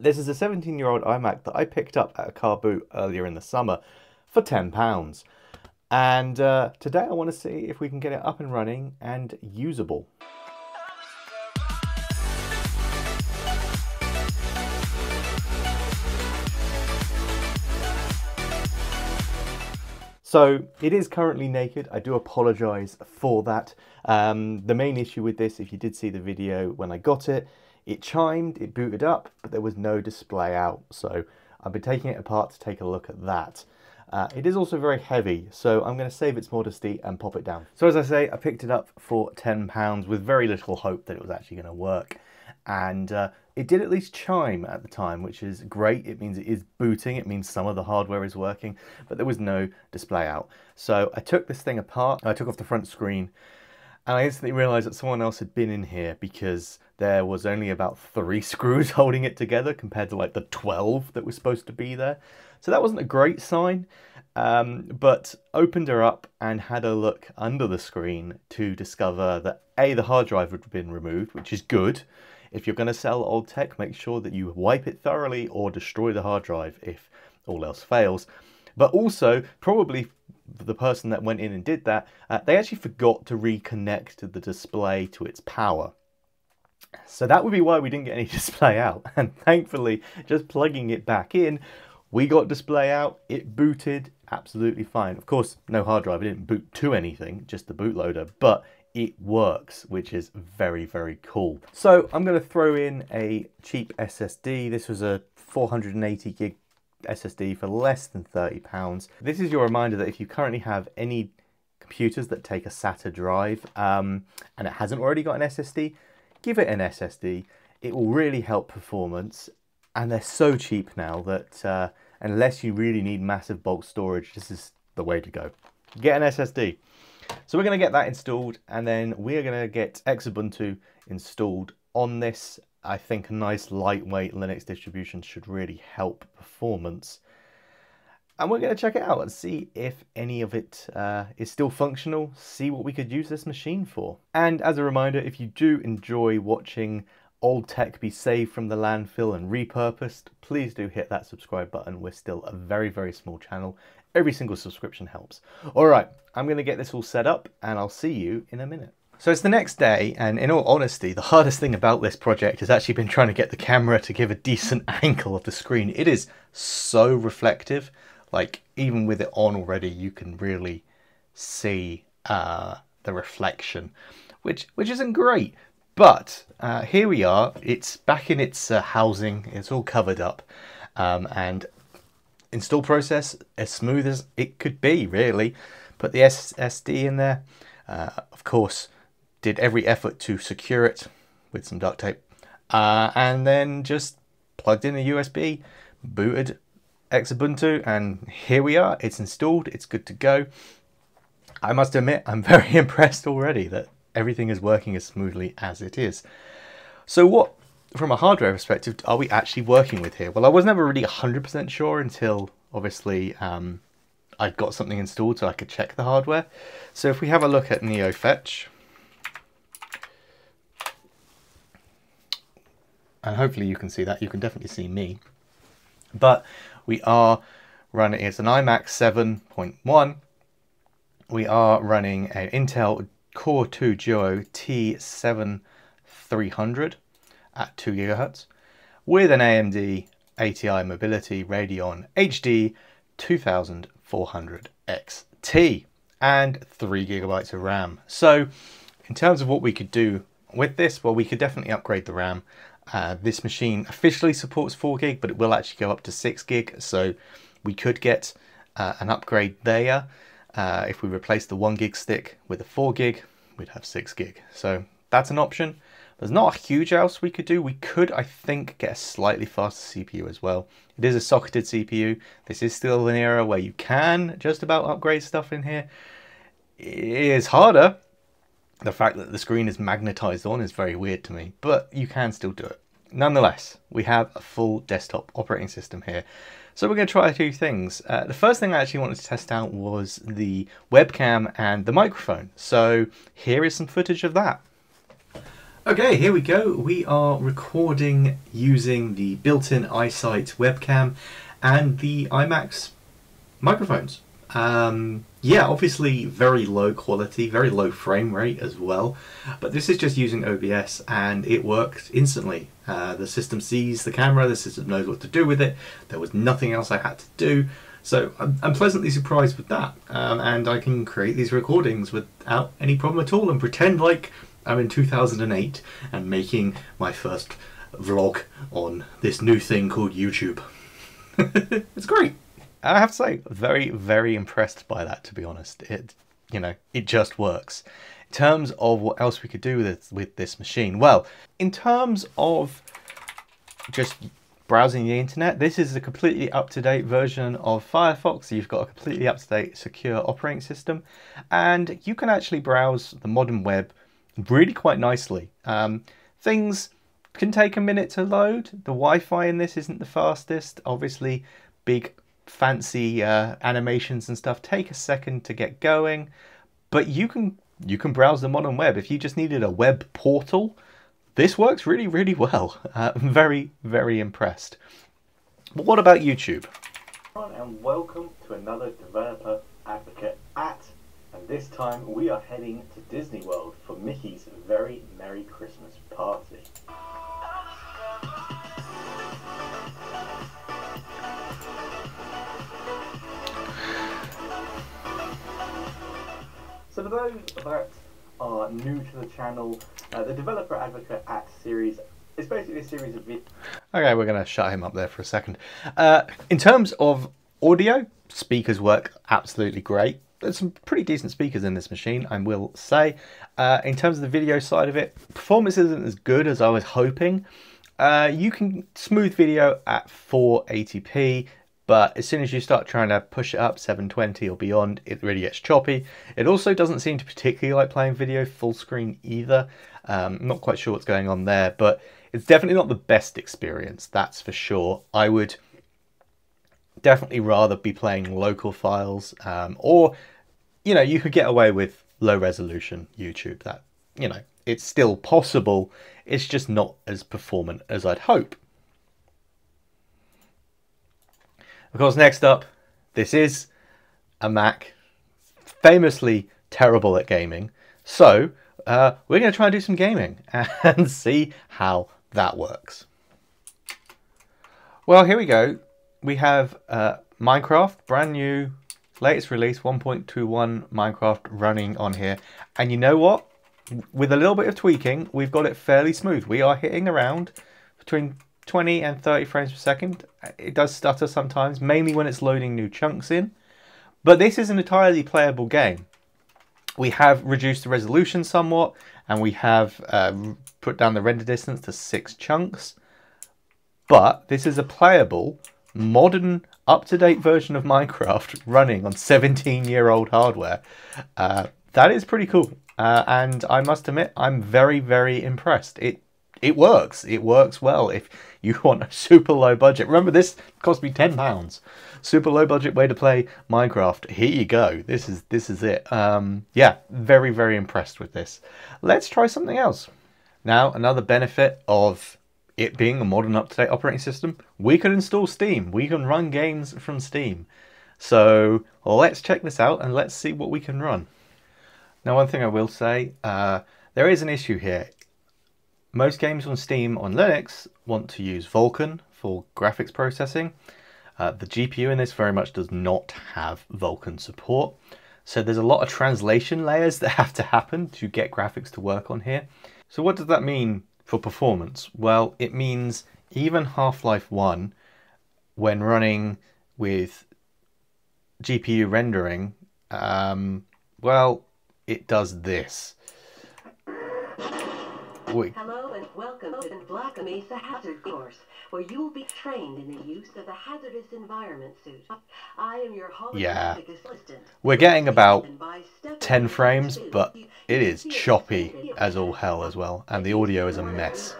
This is a 17 year old iMac that I picked up at a car boot earlier in the summer for £10. And uh, today I want to see if we can get it up and running and usable. So it is currently naked. I do apologize for that. Um, the main issue with this, if you did see the video when I got it, it chimed, it booted up, but there was no display out. So I've been taking it apart to take a look at that. Uh, it is also very heavy, so I'm going to save its modesty and pop it down. So as I say, I picked it up for £10 with very little hope that it was actually going to work. And uh, it did at least chime at the time, which is great. It means it is booting. It means some of the hardware is working, but there was no display out. So I took this thing apart. I took off the front screen and I instantly realized that someone else had been in here because there was only about three screws holding it together compared to like the 12 that was supposed to be there. So that wasn't a great sign, um, but opened her up and had a look under the screen to discover that A, the hard drive had been removed, which is good. If you're going to sell old tech, make sure that you wipe it thoroughly or destroy the hard drive if all else fails. But also, probably the person that went in and did that, uh, they actually forgot to reconnect the display to its power. So that would be why we didn't get any display out. And thankfully, just plugging it back in, we got display out, it booted absolutely fine. Of course, no hard drive, it didn't boot to anything, just the bootloader, but it works, which is very, very cool. So I'm going to throw in a cheap SSD. This was a 480 gig SSD for less than 30 pounds. This is your reminder that if you currently have any computers that take a SATA drive um, and it hasn't already got an SSD, give it an SSD. It will really help performance and they're so cheap now that uh, unless you really need massive bulk storage, this is the way to go. Get an SSD. So we're going to get that installed and then we're going to get Xubuntu installed on this. I think a nice lightweight Linux distribution should really help performance. And we're going to check it out and see if any of it uh, is still functional, see what we could use this machine for. And as a reminder, if you do enjoy watching old tech be saved from the landfill and repurposed, please do hit that subscribe button. We're still a very, very small channel Every single subscription helps. All right, I'm going to get this all set up and I'll see you in a minute. So it's the next day, and in all honesty, the hardest thing about this project has actually been trying to get the camera to give a decent angle of the screen. It is so reflective, like even with it on already, you can really see uh, the reflection, which which isn't great. But uh, here we are. It's back in its uh, housing. It's all covered up, um, and install process as smooth as it could be, really. Put the SSD in there. Uh, of course, did every effort to secure it with some duct tape. Uh, and then just plugged in a USB, booted Xubuntu, and here we are. It's installed, it's good to go. I must admit, I'm very impressed already that everything is working as smoothly as it is. So what from a hardware perspective, are we actually working with here? Well, I was never really 100% sure until obviously um, I'd got something installed so I could check the hardware. So if we have a look at NeoFetch, and hopefully you can see that, you can definitely see me, but we are running, it's an iMac 7.1, we are running an Intel Core 2 Duo T7300 at 2 gigahertz with an AMD ATI Mobility Radeon HD 2400 XT and 3 gigabytes of RAM. So in terms of what we could do with this, well, we could definitely upgrade the RAM. Uh, this machine officially supports 4 gig, but it will actually go up to 6 gig. So we could get uh, an upgrade there. Uh, if we replace the 1 gig stick with a 4 gig, we'd have 6 gig. So that's an option. There's not a huge else we could do. We could, I think, get a slightly faster CPU as well. It is a socketed CPU. This is still an era where you can just about upgrade stuff in here. It is harder. The fact that the screen is magnetized on is very weird to me, but you can still do it. Nonetheless, we have a full desktop operating system here. So we're going to try a few things. Uh, the first thing I actually wanted to test out was the webcam and the microphone. So here is some footage of that. Okay, here we go. We are recording using the built-in iSight webcam and the iMacs microphones. Um, yeah, obviously very low quality, very low frame rate as well, but this is just using OBS and it works instantly. Uh, the system sees the camera, the system knows what to do with it. There was nothing else I had to do. So I'm, I'm pleasantly surprised with that. Um, and I can create these recordings without any problem at all and pretend like I'm in 2008 and making my first vlog on this new thing called YouTube. it's great. I have to say, very, very impressed by that, to be honest. It, you know, it just works. In terms of what else we could do with, it, with this machine, well, in terms of just browsing the internet, this is a completely up-to-date version of Firefox. You've got a completely up-to-date secure operating system, and you can actually browse the modern web really quite nicely. Um, things can take a minute to load. The Wi-Fi in this isn't the fastest. Obviously, big fancy uh, animations and stuff take a second to get going, but you can you can browse the modern web. If you just needed a web portal, this works really, really well. Uh, I'm very, very impressed. But what about YouTube? And welcome to another Developer Advocate at, and this time we are heading to Disney World for Mickey's very Merry Christmas party. For those that are new to the channel, uh, the Developer Advocate at series is basically a series of videos. Okay, we're going to shut him up there for a second. Uh, in terms of audio, speakers work absolutely great. There's some pretty decent speakers in this machine, I will say. Uh, in terms of the video side of it, performance isn't as good as I was hoping. Uh, you can smooth video at 480p but as soon as you start trying to push it up 720 or beyond, it really gets choppy. It also doesn't seem to particularly like playing video full screen either. Um, I'm not quite sure what's going on there, but it's definitely not the best experience, that's for sure. I would definitely rather be playing local files um, or, you know, you could get away with low resolution YouTube. That, you know, it's still possible, it's just not as performant as I'd hope. Of course, next up, this is a Mac, famously terrible at gaming. So uh, we're going to try and do some gaming and see how that works. Well, here we go. We have uh, Minecraft, brand new, latest release, 1.21 Minecraft running on here. And you know what? With a little bit of tweaking, we've got it fairly smooth. We are hitting around between 20 and 30 frames per second. It does stutter sometimes, mainly when it's loading new chunks in. But this is an entirely playable game. We have reduced the resolution somewhat, and we have uh, put down the render distance to six chunks. But this is a playable, modern, up-to-date version of Minecraft running on 17-year-old hardware. Uh, that is pretty cool. Uh, and I must admit, I'm very, very impressed. It it works. It works well. If you want a super low budget, remember this cost me ten pounds. Super low budget way to play Minecraft. Here you go. This is this is it. Um, yeah, very very impressed with this. Let's try something else. Now another benefit of it being a modern up-to-date operating system, we can install Steam. We can run games from Steam. So let's check this out and let's see what we can run. Now, one thing I will say, uh, there is an issue here. Most games on Steam on Linux want to use Vulkan for graphics processing. Uh, the GPU in this very much does not have Vulkan support. So there's a lot of translation layers that have to happen to get graphics to work on here. So what does that mean for performance? Well, it means even Half-Life 1, when running with GPU rendering, um, well, it does this. Hello to the Hazard Course, where you will be trained in the use of the hazardous environment suit. I am your yeah. assistant. We're getting about 10 frames, but it is choppy as all hell as well, and the audio is a mess.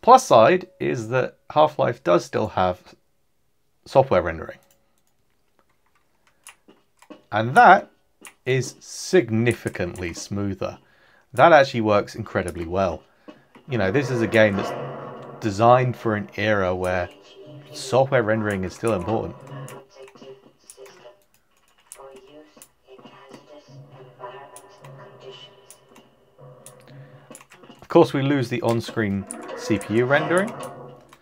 Plus side is that Half-Life does still have software rendering. And that is significantly smoother. That actually works incredibly well. You know, this is a game that's designed for an era where software rendering is still important. Of course, we lose the on-screen CPU rendering.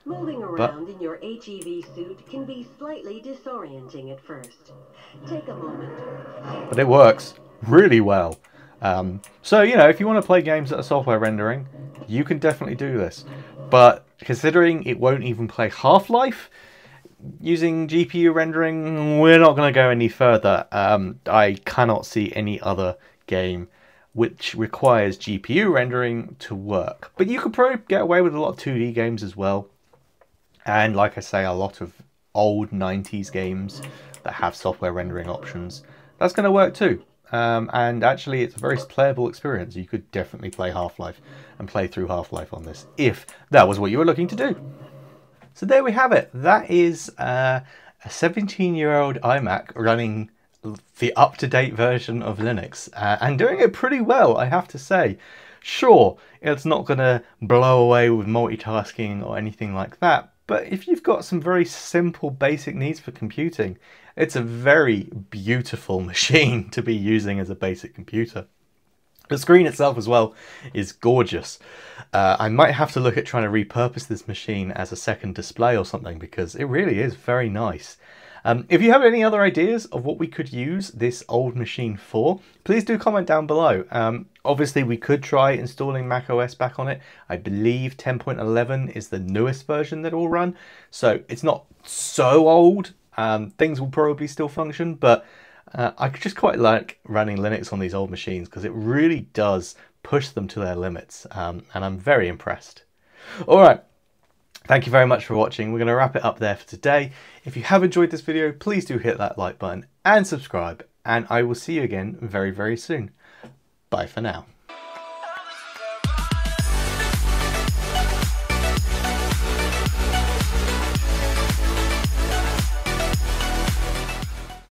Moving around in your HEV suit can be slightly disorienting at first. Take a moment. But it works really well. Um, so, you know, if you want to play games that are software rendering, you can definitely do this. But considering it won't even play Half Life using GPU rendering, we're not going to go any further. Um, I cannot see any other game which requires GPU rendering to work. But you could probably get away with a lot of 2D games as well. And like I say, a lot of old 90s games that have software rendering options. That's going to work too. Um, and actually, it's a very playable experience. You could definitely play Half Life and play through Half Life on this if that was what you were looking to do. So there we have it. That is uh, a 17 year old iMac running the up to date version of Linux uh, and doing it pretty well, I have to say. Sure, it's not going to blow away with multitasking or anything like that, but if you've got some very simple basic needs for computing, it's a very beautiful machine to be using as a basic computer. The screen itself as well is gorgeous. Uh, I might have to look at trying to repurpose this machine as a second display or something because it really is very nice. Um, if you have any other ideas of what we could use this old machine for, please do comment down below. Um, obviously, we could try installing macOS back on it. I believe 10.11 is the newest version that will run, so it's not so old. Um, things will probably still function, but uh, I just quite like running Linux on these old machines because it really does push them to their limits, um, and I'm very impressed. All right, Thank you very much for watching. We're going to wrap it up there for today. If you have enjoyed this video, please do hit that like button and subscribe. And I will see you again very, very soon. Bye for now.